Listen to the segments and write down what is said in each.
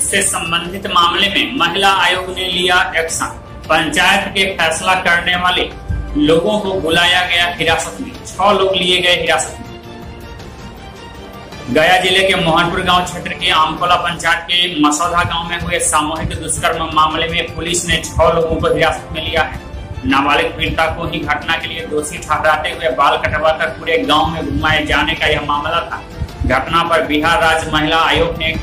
से संबंधित मामले में महिला आयोग ने लिया एक्शन। पंचायत के फैसला करने वाले लोगों को बुलाया गया हिरासत में। छह लोग लिए गए हिरासत में। गया ज़िले के मोहनपुर गाँव क्षेत्र के आमकोला पंचायत के मसौधा गाँव में हुए सामूहिक दुष्कर्म मामले में पुलिस ने छह लोगों को हिरासत में लिया है। नाबालिग पीड़िता को ही घटना के लिए दोषी ठहराते हुए बाल कटवाकर पूरे गाँव में घुमाए जाने का यह मामला था। घटना पर बिहार राज्य महिला आयोग ने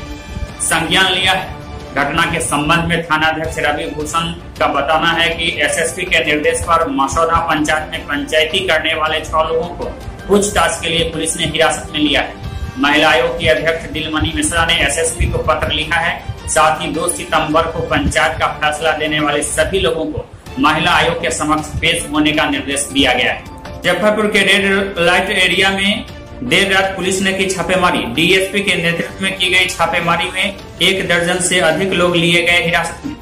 संज्ञान लिया है। घटना के संबंध में थानाध्यक्ष रवि भूषण का बताना है कि एसएसपी के निर्देश पर मसौदा पंचायत में पंचायती करने वाले छह लोगों को पूछताछ के लिए पुलिस ने हिरासत में लिया है। महिला आयोग की अध्यक्ष दिलमणि मिश्रा ने एसएसपी को पत्र लिखा है। साथ ही दो सितंबर को पंचायत का फैसला देने वाले सभी लोगों को महिला आयोग के समक्ष पेश होने का निर्देश दिया गया है। मुजफ्फरपुर के रेड लाइट एरिया में देर रात पुलिस ने की छापेमारी। डीएसपी के नेतृत्व में की गई छापेमारी में एक दर्जन से अधिक लोग लिए गए हिरासत में।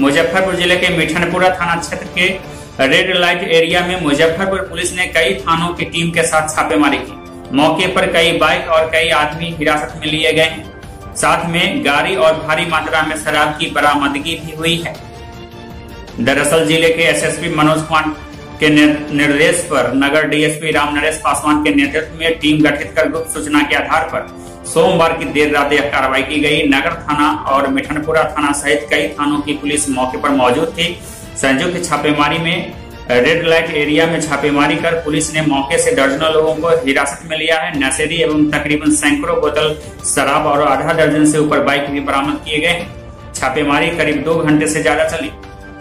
मुजफ्फरपुर ज़िले के मिठनपुरा थाना क्षेत्र के रेड लाइट एरिया में मुजफ्फरपुर पुलिस ने कई थानों की टीम के साथ छापेमारी की। मौके पर कई बाइक और कई आदमी हिरासत में लिए गए हैं। साथ में गाड़ी और भारी मात्रा में शराब की बरामदगी भी हुई है। दरअसल ज़िले के एसएसपी मनोज कुमार के निर्देश पर नगर डीएसपी राम नरेश पासवान के नेतृत्व में टीम गठित कर गुप्त सूचना के आधार पर सोमवार की देर रात यह कार्रवाई की गई। नगर थाना और मिठनपुरा थाना सहित कई थानों की पुलिस मौके पर मौजूद थी। संयुक्त छापेमारी में, रेड लाइट एरिया में छापेमारी कर पुलिस ने मौके से दर्जनों लोगों को हिरासत में लिया है। नशेरी एवं तकरीबन सैकड़ों बोतल, शराब और आधा दर्जन से ऊपर बाइक भी बरामद किए गए छापेमारी करीब दो घंटे से ज़्यादा चली।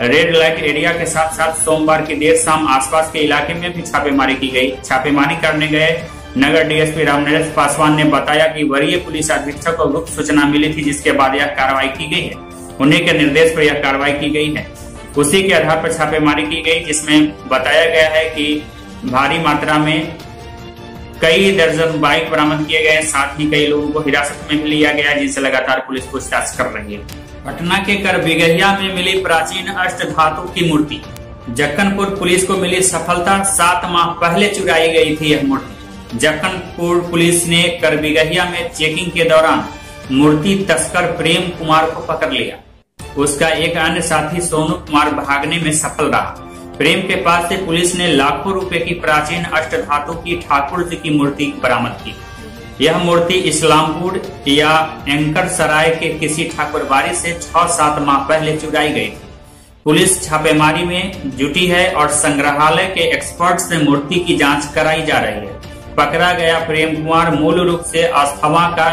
रेड लाइट एरिया के साथ साथ सोमवार की देर शाम आसपास के इलाके में भी छापेमारी की गई। छापेमारी करने गए नगर डीएसपी रामनरेश पासवान ने बताया कि वरीय पुलिस अधीक्षक को गुप्त सूचना मिली थी, जिसके बाद यह कार्रवाई की गई है। उन्हीं के निर्देश पर यह कार्रवाई की गई है। उसी के आधार पर छापेमारी की गई, जिसमें बताया गया है कि भारी मात्रा में कई दर्जन बाइक बरामद किए गए साथ ही कई लोगों को हिरासत में भी लिया गया जिनसे लगातार पुलिस पूछताछ कर रही है। पटना के कर बिगहिया में मिली प्राचीन अष्ट धातु की मूर्ति। जक्कनपुर पुलिस को मिली सफलता। सात माह पहले चुराई गई थी यह मूर्ति। जक्कनपुर पुलिस ने कर बिगहिया में चेकिंग के दौरान मूर्ति तस्कर प्रेम कुमार को पकड़ लिया। उसका एक अन्य साथी सोनू कुमार भागने में सफल रहा। प्रेम के पास से पुलिस ने लाखों रुपए की प्राचीन अष्ट धातु की ठाकुर जी की मूर्ति बरामद की। यह मूर्ति इस्लामपुर या एंकर सराय के किसी ठाकुरबाड़ी से छह सात माह पहले चुराई गई। पुलिस छापेमारी में जुटी है और संग्रहालय के एक्सपर्ट से मूर्ति की जाँच कराई जा रही है। पकड़ा गया प्रेम कुमार मूल रूप से अस्थवा का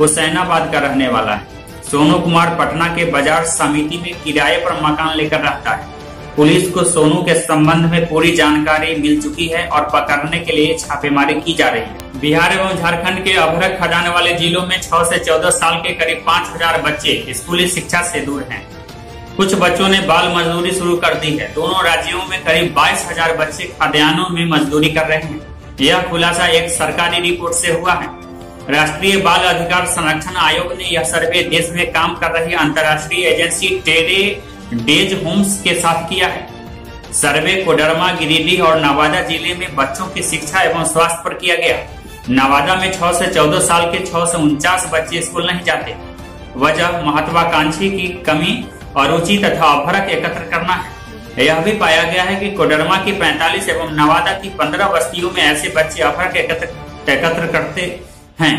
हुसैनाबाद का रहने वाला है। सोनू कुमार पटना के बाज़ार समिति में किराए पर मकान लेकर रहता है। पुलिस को सोनू के संबंध में पूरी जानकारी मिल चुकी है और पकड़ने के लिए छापेमारी की जा रही है। बिहार एवं झारखंड के अभरक खजाने वाले जिलों में 6 से 14 साल के करीब 5000 बच्चे स्कूली शिक्षा से दूर हैं। कुछ बच्चों ने बाल मजदूरी शुरू कर दी है। दोनों राज्यों में करीब बाईस हज़ार बच्चे खाद्यान्नों में मजदूरी कर रहे हैं। यह खुलासा एक सरकारी रिपोर्ट से हुआ है। राष्ट्रीय बाल अधिकार संरक्षण आयोग ने यह सर्वे देश में काम कर रही अंतर्राष्ट्रीय एजेंसी टेरे डेज़ होम्स के साथ किया है। सर्वे कोडरमा गिरिडीह और नवादा ज़िले में बच्चों की शिक्षा एवं स्वास्थ्य पर किया गया। नवादा में 6 से 14 साल के 6 से उनचास बच्चे स्कूल नहीं जाते। वजह महत्वाकांक्षी की कमी और रुचि तथा अभरक एकत्र करना है। यह भी पाया गया है कि कोडरमा की 45 एवं नवादा की 15 बस्तियों में ऐसे बच्चे अभरक एकत्र एकत्र करते हैं।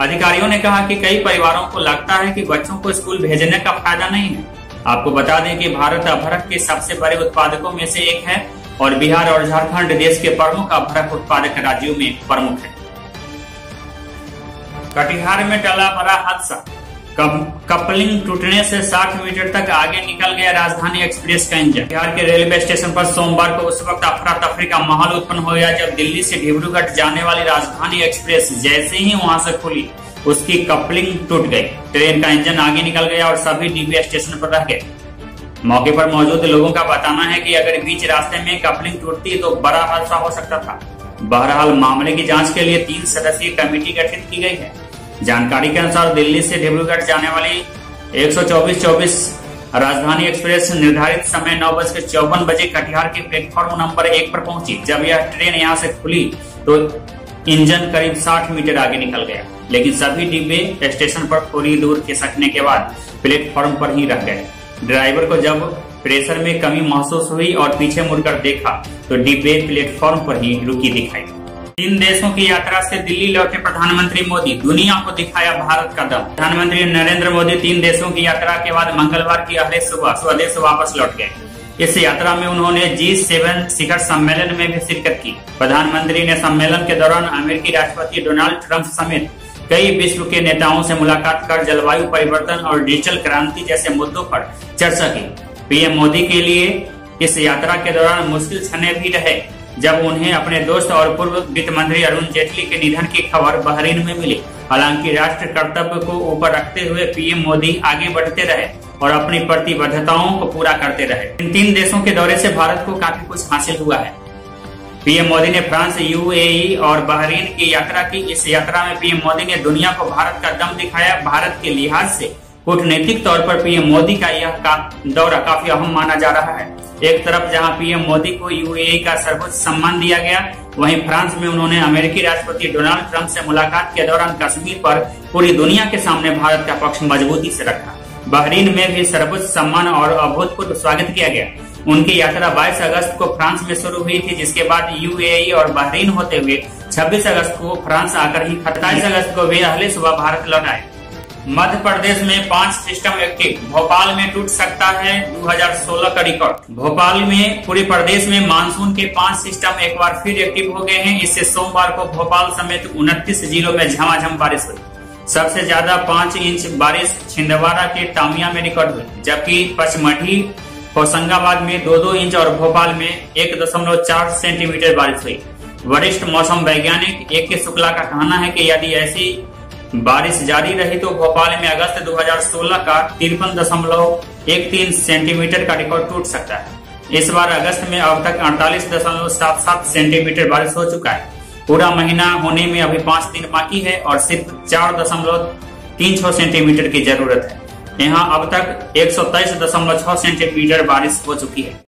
अधिकारियों ने कहा कि कई परिवारों को लगता है कि बच्चों को स्कूल भेजने का फ़ायदा नहीं है। आपको बता दें कि भारत अभरक के सबसे बड़े उत्पादकों में से एक है और बिहार और झारखंड देश के प्रमुख अभरक उत्पादक राज्यों में प्रमुख है। कटिहार में टला बड़ा हादसा। कपलिंग टूटने से 60 मीटर तक आगे निकल गया राजधानी एक्सप्रेस का इंजन। बिहार के रेलवे स्टेशन पर सोमवार को उस वक्त अफरा तफरी का माहौल उत्पन्न हो गया जब दिल्ली से डिब्रूगढ़ जाने वाली राजधानी एक्सप्रेस जैसे ही वहाँ से खुली। उसकी कपलिंग टूट गई। ट्रेन का इंजन आगे निकल गया और सभी डिब्बे स्टेशन पर रह गए। मौके पर मौजूद लोगों का बताना है कि अगर बीच रास्ते में कपलिंग टूटती तो बड़ा हादसा हो सकता था। बहरहाल, मामले की जाँच के लिए तीन सदस्यीय कमेटी गठित की गई है। जानकारी के अनुसार दिल्ली से डिब्रूगढ़ जाने वाली 124-24 राजधानी एक्सप्रेस निर्धारित समय नौ बजकर चौवन बजे कटिहार के प्लेटफॉर्म नंबर एक पर पहुँची। जब यह ट्रेन यहाँ से खुली तो इंजन करीब 60 मीटर आगे निकल गया। लेकिन सभी डिब्बे स्टेशन पर थोड़ी दूर खिसकने के बाद प्लेटफॉर्म पर ही रह गए। ड्राइवर को जब प्रेशर में कमी महसूस हुई और पीछे मुड़कर देखा तो डिब्बे प्लेटफॉर्म पर ही रुकी दिखाई। तीन देशों की यात्रा से दिल्ली लौटे प्रधानमंत्री मोदी, दुनिया को दिखाया भारत का दम। प्रधानमंत्री नरेंद्र मोदी तीन देशों की यात्रा के बाद मंगलवार की अगले सुबह स्वदेश वापस लौट गए। इस यात्रा में उन्होंने जी सेवन शिखर सम्मेलन में भी शिरकत की। प्रधानमंत्री ने सम्मेलन के दौरान अमेरिकी राष्ट्रपति डोनाल्ड ट्रंप समेत कई विश्व के नेताओं से मुलाकात कर जलवायु परिवर्तन और डिजिटल क्रांति जैसे मुद्दों पर चर्चा की। पीएम मोदी के लिए इस यात्रा के दौरान मुश्किल क्षण भी रहे, जब उन्हें अपने दोस्त और पूर्व वित्त मंत्री अरुण जेटली के निधन की खबर बहरीन में मिली। हालाँकि राष्ट्र कर्तव्य को ऊपर रखते हुए पीएम मोदी आगे बढ़ते रहे और अपनी प्रतिबद्धताओं को पूरा करते रहे। इन तीन देशों के दौरे से भारत को काफ़ी कुछ हासिल हुआ है। पीएम मोदी ने फ्रांस यूएई और बहरीन की यात्रा की। इस यात्रा में पीएम मोदी ने दुनिया को भारत का दम दिखाया भारत के लिहाज से। कूटनीतिक तौर पर पीएम मोदी का यह का, दौरा काफ़ी अहम माना जा रहा है। एक तरफ़ जहाँ पीएम मोदी को यूएई का सर्वोच्च सम्मान दिया गया वहीं फ्रांस में उन्होंने अमेरिकी राष्ट्रपति डोनाल्ड ट्रंप से मुलाकात के दौरान कश्मीर पर पूरी दुनिया के सामने भारत का पक्ष मजबूती से रखा। बहरीन में भी सर्वोच्च सम्मान और अभूतपूर्व स्वागत किया गया। उनकी यात्रा 22 अगस्त को फ्रांस में शुरू हुई थी, जिसके बाद यूएई और बहरीन होते हुए 26 अगस्त को फ्रांस आकर ही सत्ताईस अगस्त को वे अगले सुबह भारत लौट आए। मध्य प्रदेश में पाँच सिस्टम एक्टिव भोपाल में टूट सकता है 2016 का रिकॉर्ड। भोपाल में पूरे प्रदेश में मानसून के पाँच सिस्टम एक बार फिर एक्टिव हो गए हैं। इससे सोमवार को भोपाल समेत उनतीस जिलों में झमाझम बारिश हुई। सबसे ज़्यादा पाँच इंच बारिश छिंदवाड़ा के टामिया में रिकॉर्ड हुई, जबकि पचमढ़ी होशंगाबाद में दो दो इंच और भोपाल में एक दशमलव चार सेंटीमीटर बारिश हुई। वरिष्ठ मौसम वैज्ञानिक ए के शुक्ला का कहना है कि यदि ऐसी बारिश जारी रही तो भोपाल में अगस्त 2016 का तिरपन दशमलव एक तीन सेंटीमीटर का रिकॉर्ड टूट सकता है। इस बार अगस्त में अब तक अड़तालीस दशमलव सात सात सेंटीमीटर बारिश हो चुका है। पूरा महीना होने में अभी पाँच दिन बाकी है और सिर्फ़ चार दशमलव तीन छह सेंटीमीटर की ज़रूरत है। यहाँ अब तक एक सेंटीमीटर बारिश हो चुकी है।